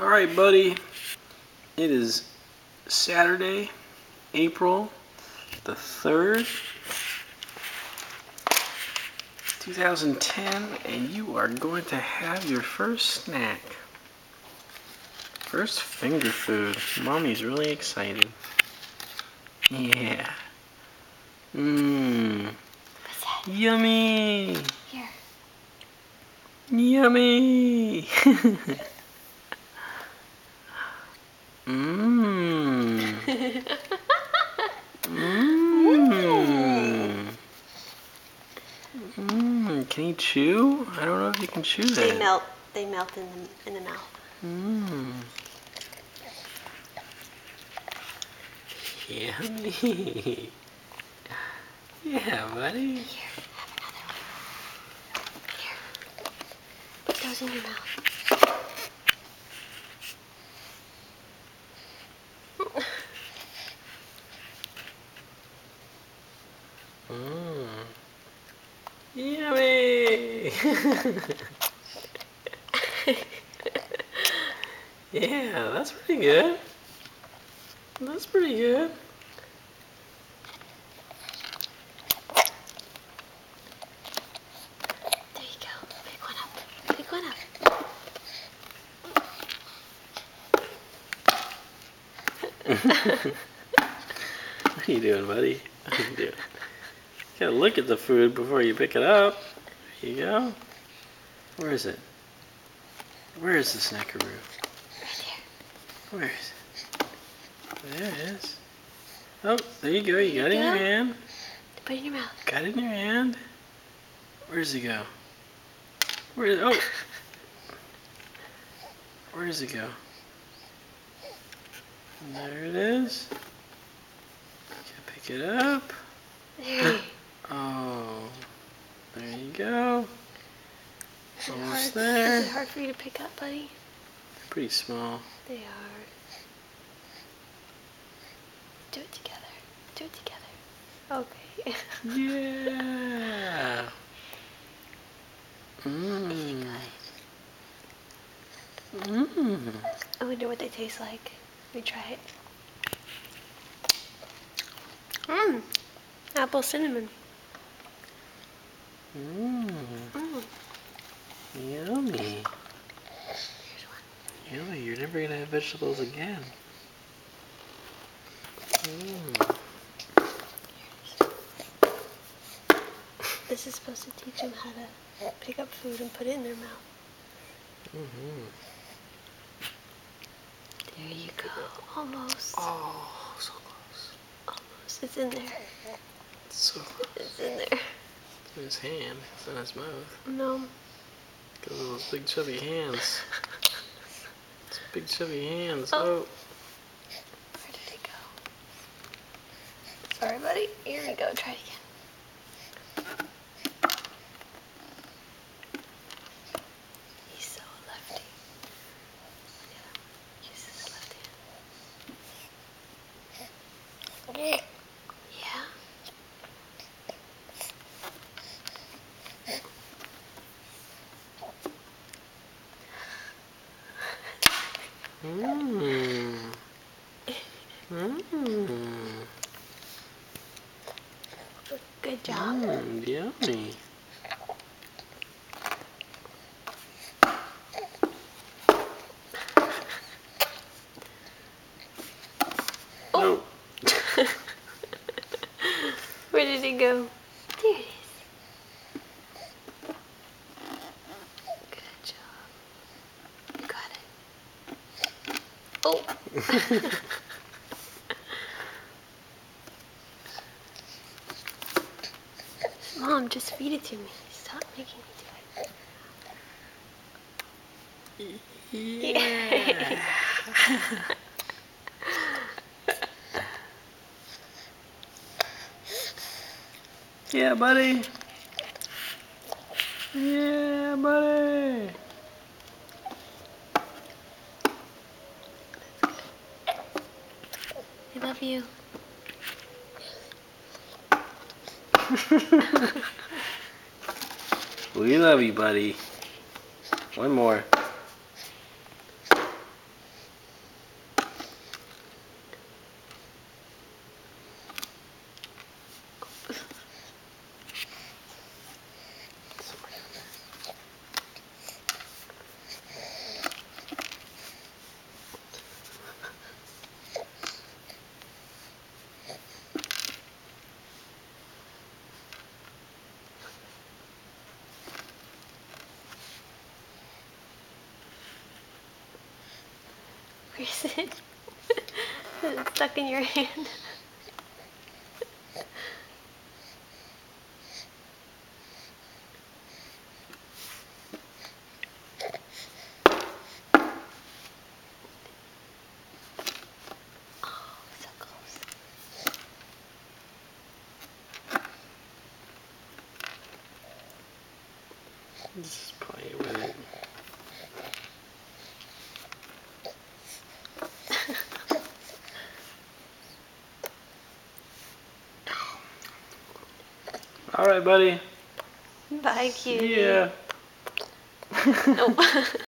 All right, buddy. It is Saturday, April the 3rd, 2010, and you are going to have your first snack. First finger food. Mommy's really excited. Yeah. Mmm. Yummy. Here. Yummy. Mmm. Mmm. Mmm. Can you chew? I don't know if you can chew that. they melt. They melt in the, in the mouth. Mmm. Yummy. yeah, buddy. Here, have another one. Here. Put those in your mouth. Yummy. yeah, that's pretty good. That's pretty good. There you go. Pick one up. Pick one up. What are you doing, buddy? What are you doing? You gotta look at the food before you pick it up. There you go. Where is it? Where is the snackaroo? Right there. Where is it? There it is. Oh, there you go. You got it in your hand. Put it in your mouth. Got it in your hand. Where does it go? Where is oh? Where does it go? There it is. You pick it up. There. Go. Is Almost hard? there. Is it hard for you to pick up, buddy? They're Pretty small. They are. Do it together. Do it together. Okay. Yeah. Mmm. Mmm. I wonder what they taste like. Let me try it. Mmm. Apple cinnamon. Mmm. Mmm. Yummy. Here's one. Yummy. You're never gonna have vegetables again. Mmm. This is supposed to teach them how to pick up food and put it in their mouth. Mm-hmm. There you go. Almost. Oh, so close. Almost. It's in there. So close. It's in there. In his hand. It's in his mouth. No. Because of those big chubby hands. Those big chubby hands. Oh. Oh. Where did it go? Sorry, buddy. Here we go. Try it again. He's so lefty. Look at him. Uses his left hand. Yeah. Mmm. Mmm. Good job. Mmm. Yummy. Oh. Where did it go? There it is. Good job. You got it. Oh. Mom, just feed it to me. Stop making me do it. Yeah. yeah, buddy. Yeah, buddy. You. we love you, buddy. One more. Is it? it's stuck in your hand. Oh, so close. Just play with it. All right, buddy. Bye, cutie. Yeah. Oh.